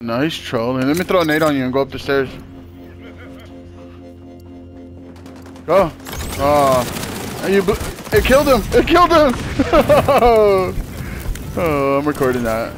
Nice trolling. Let me throw a nade on you and go up the stairs. Go. Ah. Oh. And you. It killed him. It killed him. oh, I'm recording that.